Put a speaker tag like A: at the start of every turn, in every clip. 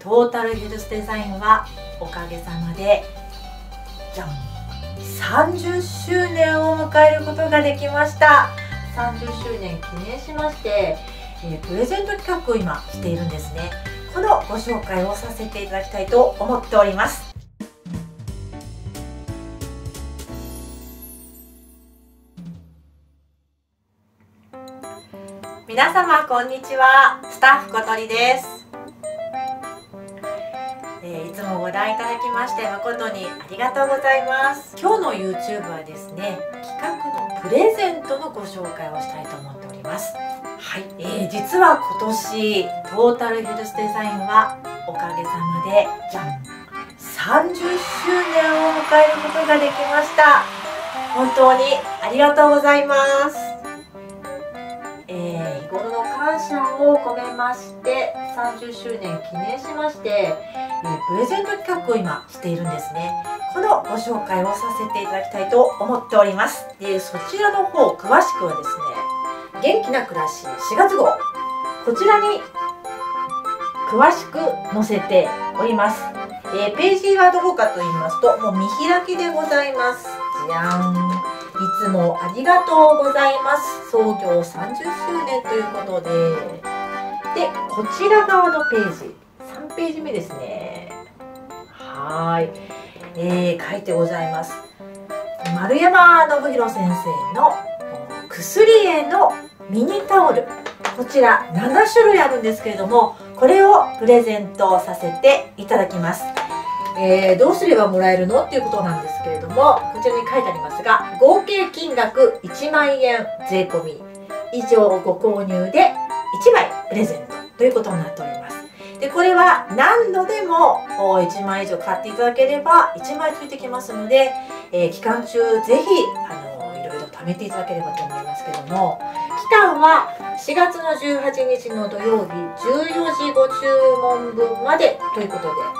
A: トータルヘルスデザインはおかげさまでじゃん30周年を迎えることができました。30周年記念しまして、えー、プレゼント企画を今しているんですね。このご紹介をさせていただきたいと思っております。皆様こんにちは。スタッフことりです。ご覧いただきまして誠にありがとうございます。今日の YouTube はですね企画のプレゼントのご紹介をしたいと思っております。はい、えー、実は今年トータルヘルスデザインはおかげさまでじゃん。30周年を迎えることができました。本当にありがとうございます頃の感謝を込めまして30周年記念しましてえプレゼント企画を今しているんですね。このご紹介をさせていただきたいと思っております。でそちらの方詳しくはですね元気な暮らし4月号。こちらに詳しく載せております、えー、ページはどこかと言いますともう見開きでございます。じゃん。つもありがとうございます。創業30周年ということで。でこちら側のページ。3ページ目ですね。はい、えー、書いてございます。丸山信弘先生の薬へのミニタオル。こちら7種類あるんですけれどもこれをプレゼントさせていただきます。えー、どうすればもらえるのっていうことなんですけれどもこちらに書いてありますが合計金額1万円税込み。以上ご購入で1枚プレゼントということになっております。でこれは何度でも1枚以上買っていただければ1枚ついてきますので、えー、期間中ぜひあのいろいろ貯めていただければと思いますけども期間は4月の18日の土曜日14時ご注文分までということで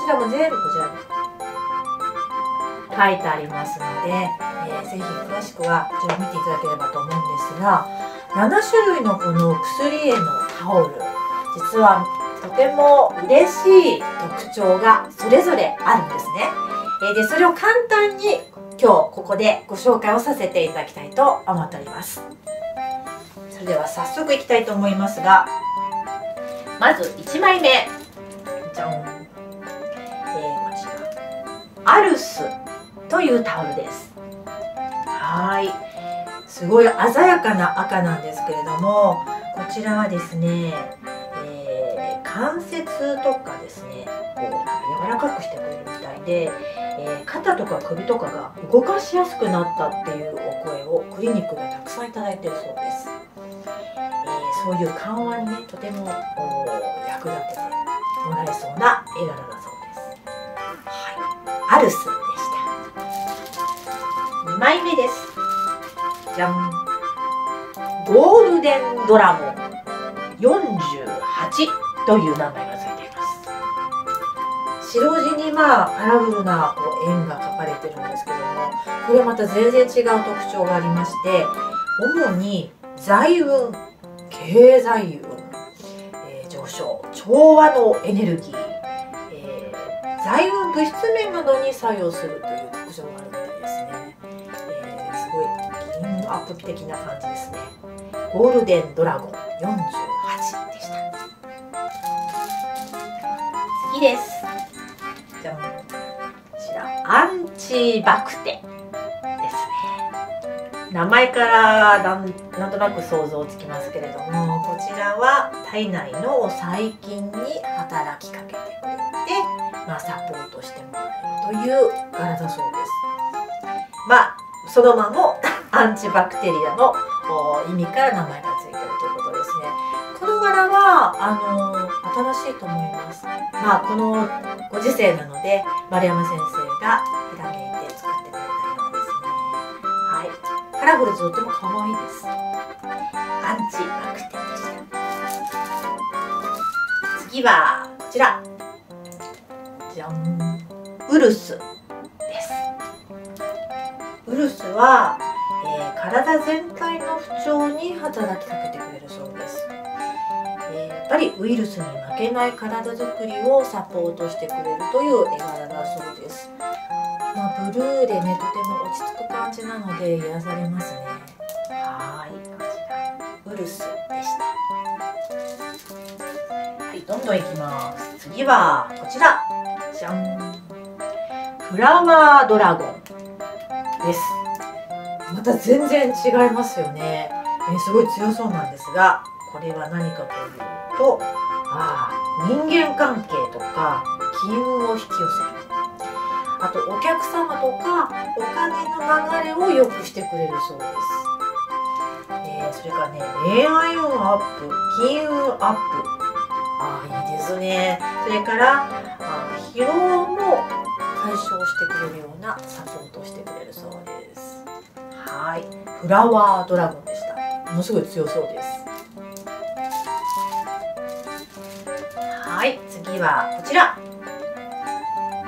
A: ちらも全部こちらに書いてありますので、えー、ぜひ詳しくはこちらを見ていただければと思うんですが7種類のこの薬へのタオル実はとても嬉しい特徴がそれぞれあるんですね。えでそれを簡単に今日ここでご紹介をさせていただきたいと思っております。それでは早速いきたいと思いますがまず1枚目じゃん、アルスというタオルです。はい。すごい鮮やかな赤なんですけれどもこちらはですねえ関節とかですねこう柔らかくしてくれるみたいで、えー、肩とか首とかが動かしやすくなったっていうお声をクリニックでたくさんいただいてるそうです、えー、そういう緩和にねとても役立ててもらえそうな絵柄だルスでした。2枚目です。じゃんゴールデンドラゴン。48という名前がついています。白地にまあカラフルなこう円が描かれてるんですけどもこれまた全然違う特徴がありまして主に財運経済運、えー、上昇調和のエネルギー、えー、財運物質面などに作用するという特徴があるみたいですね、えー、すごい金アップ的な感じですね。ゴールデンドラゴン48でした次です。じゃあこちらアンチバクテですね。名前からなんなんとなく想像つきますけれどもこちらは体内の細菌に働きかけてくれて、まあ、サポートしてもらえるという柄だそうです。まあそのまま アンチバクテリアの意味から名前がついているということですね。この柄はあの新しいと思います。まあこのご時世なので丸山先生がひらめいて作ってくれたようですね。はい。カラフルでとても可愛いです。アンチバクテでした。次はこちら。じゃんウルスです。ウルスは、えー、体全体の不調に働きかけてくれるそうです、えーぱりウイルスに負けない体づくりをサポートしてくれるという絵柄だそうです。まあ、ブルーでねとても落ち着く感じなので癒されますね。はいこちら。ウルスでした。はいどんどんいきます。次はこちら。じゃん。フラワードラゴンです。また全然違いますよね、え、すごい強そうなんですがこれは何かというとあ人間関係とか金運を引き寄せる。あとお客様とかお金の流れを良くしてくれるそうです、えー、それからね恋愛運アップ金運アップ。ああいいですね。それから疲労も解消してくれるようなサポートしてくれるそうです。はい。フラワードラゴンでした。ものすごい強そうです。はい。次はこちら。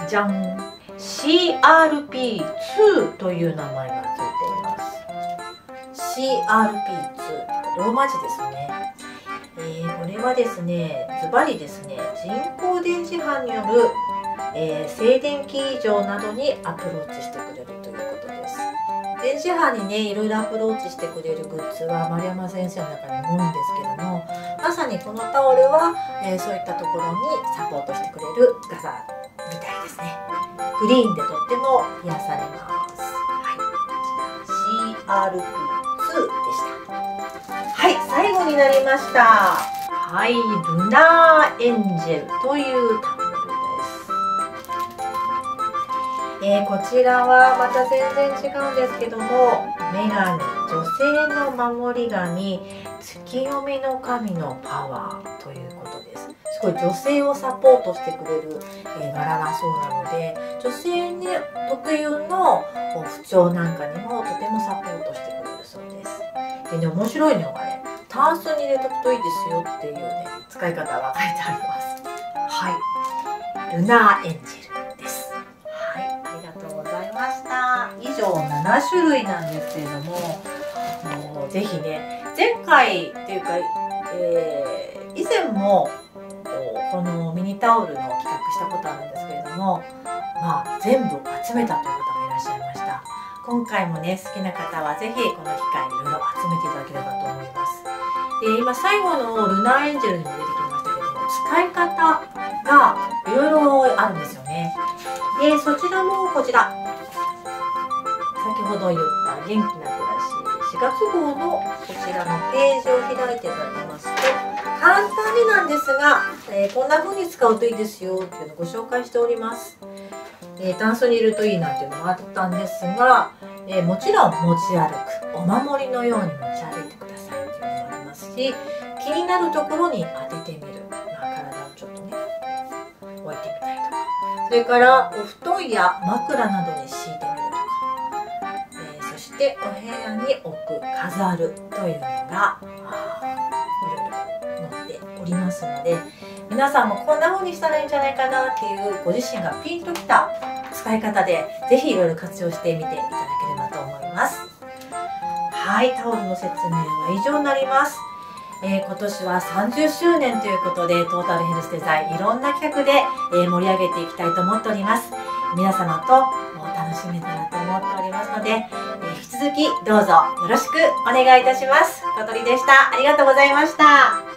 A: じゃん CRP2 という名前がついています。CRP2 ローマ字ですね、えー、これはですねズバリですね人工電磁波による、えー、静電気異常などにアプローチしてくれるということです。電磁波にねいろいろアプローチしてくれるグッズは丸山先生の中に多いんですけどもまさにこのタオルは、えー、そういったところにサポートしてくれるガザみたいですね。グリーンでとっても癒されます。はい。こちら CRP2 でした。はい最後になりました。はいルナーエンジェルというタオル。えー、こちらはまた全然違うんですけども女神女性の守り神月読みの神のパワーということです。すごい女性をサポートしてくれる、えー、柄だそうなので女性に特有の不調なんかにもとてもサポートしてくれるそうです。でね面白いのがねタンスに入れとくといいですよっていうね使い方が書いてあります。はい。ルナーエンジェル。した以上7種類なんですけれどももうぜひね前回っていうか、えー、以前もこのミニタオルの企画したことあるんですけれども、まあ、全部集めたという方がいらっしゃいました。今回もね好きな方は是非この機会にいろいろ集めていただければと思います。で今最後のルナーエンジェルにも出てきましたけども使い方がいろいろあるんですよね。でそちらもこちら。ほど言った元気な暮らし4月号のこちらのページを開いていただきますと簡単になんですが、えー、こんな風に使うといいですよっていうのをご紹介しております。えー、タンスにいるといいなんていうのもあったんですが、えー、もちろん持ち歩くお守りのように持ち歩いてくださいっていうのもありますし気になるところに当ててみる、まあ、体をちょっとね置いてみたりとかそれからお布団や枕などにしてお部屋に置く飾るというのがおりますので皆さんもこんな風にしたらいいんじゃないかなっていうご自身がピンときた使い方で是非いろいろ活用してみていただければと思います。はいタオルの説明は以上になります。えー、今年は30周年ということでトータルヘルスデザインいろんな企画で、えー、盛り上げていきたいと思っております。皆様と楽しめたらと思っておりますので、えー、引き続きどうぞよろしくお願いいたします。小鳥でした。ありがとうございました。